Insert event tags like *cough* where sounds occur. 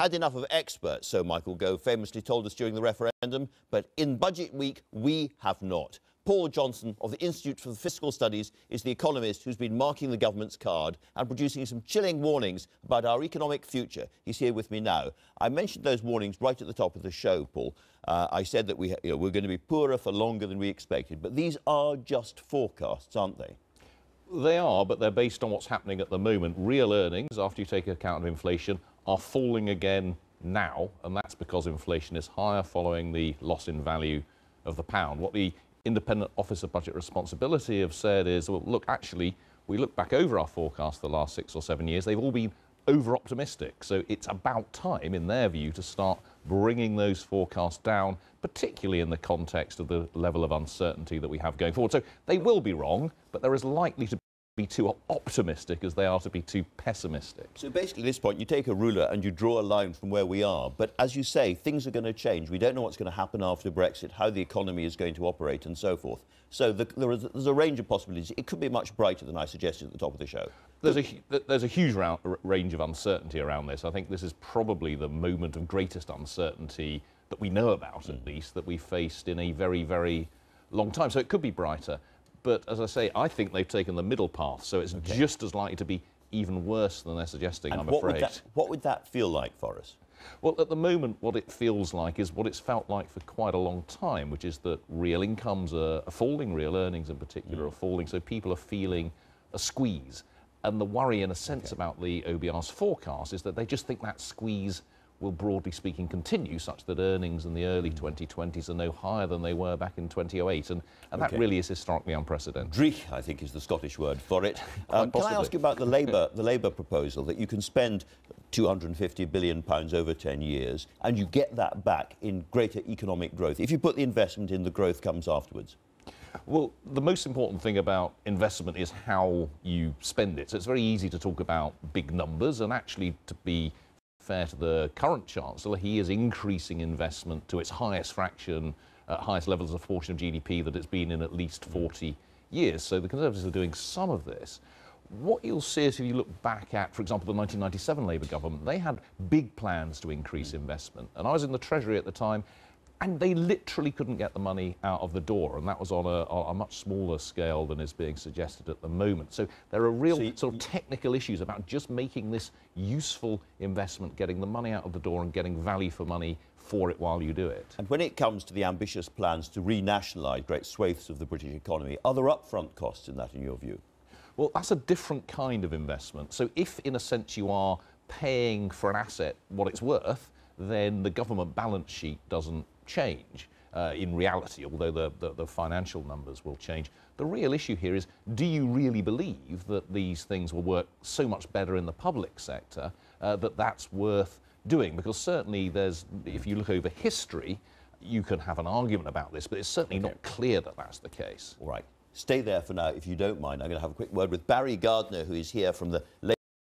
had enough of experts, so Michael Gove famously told us during the referendum, but in budget week, we have not. Paul Johnson of the Institute for Fiscal Studies is the economist who's been marking the government's card and producing some chilling warnings about our economic future. He's here with me now. I mentioned those warnings right at the top of the show, Paul. Uh, I said that we, you know, we're going to be poorer for longer than we expected, but these are just forecasts, aren't they? They are, but they're based on what's happening at the moment. Real earnings, after you take account of inflation, are falling again now, and that's because inflation is higher following the loss in value of the pound. What the Independent Office of Budget Responsibility have said is, well, look, actually, we look back over our forecast the last six or seven years, they've all been over optimistic. So it's about time, in their view, to start bringing those forecasts down, particularly in the context of the level of uncertainty that we have going forward. So they will be wrong, but they're likely to be too optimistic as they are to be too pessimistic. So basically, at this point, you take a ruler and you draw a line from where we are. But as you say, things are going to change. We don't know what's going to happen after Brexit, how the economy is going to operate, and so forth. So the, there is, there's a range of possibilities. It could be much brighter than I suggested at the top of the show. There's a, there's a huge round, range of uncertainty around this. I think this is probably the moment of greatest uncertainty that we know about, mm. at least, that we faced in a very, very long time. So it could be brighter. But as I say, I think they've taken the middle path, so it's okay. just as likely to be even worse than they're suggesting, and I'm what afraid. Would that, what would that feel like for us? Well, at the moment, what it feels like is what it's felt like for quite a long time, which is that real incomes are, falling, real earnings in particular mm. are falling, so people are feeling a squeeze. And the worry, in a sense, okay. about the OBR's forecast is that they just think that squeeze will broadly speaking continue such that earnings in the early 2020s are no higher than they were back in 2008 and, and okay. that really is historically unprecedented. Dreich, I think is the Scottish word for it. *laughs* Um, can I ask you about the Labour, *laughs* the Labour proposal that you can spend 250 billion pounds over 10 years and you get that back in greater economic growth. If you put the investment in, the growth comes afterwards. Well, the most important thing about investment is how you spend it. So it's very easy to talk about big numbers and actually to be fair to the current Chancellor, he is increasing investment to its highest fraction, uh, highest levels of portion of GDP that it's been in at least 40 years. So the Conservatives are doing some of this. What you'll see is if you look back at, for example, the 1997 Labour government, they had big plans to increase investment. And I was in the Treasury at the time, and they literally couldn't get the money out of the door, and that was on a, on a, much smaller scale than is being suggested at the moment. So there are real so sort of technical issues about just making this useful investment, getting the money out of the door and getting value for money for it while you do it. And when it comes to the ambitious plans to renationalise great swathes of the British economy, are there upfront costs in that, in your view? Well, that's a different kind of investment. So if, in a sense, you are paying for an asset what it's worth, then the government balance sheet doesn't change uh, in reality, although the, the, the, financial numbers will change. The real issue here is do you really believe that these things will work so much better in the public sector uh, that that's worth doing? Because certainly there's, if you look over history, you can have an argument about this, but it's certainly okay. not clear that that's the case. All right. Stay there for now, if you don't mind. I'm going to have a quick word with Barry Gardiner, who is here from the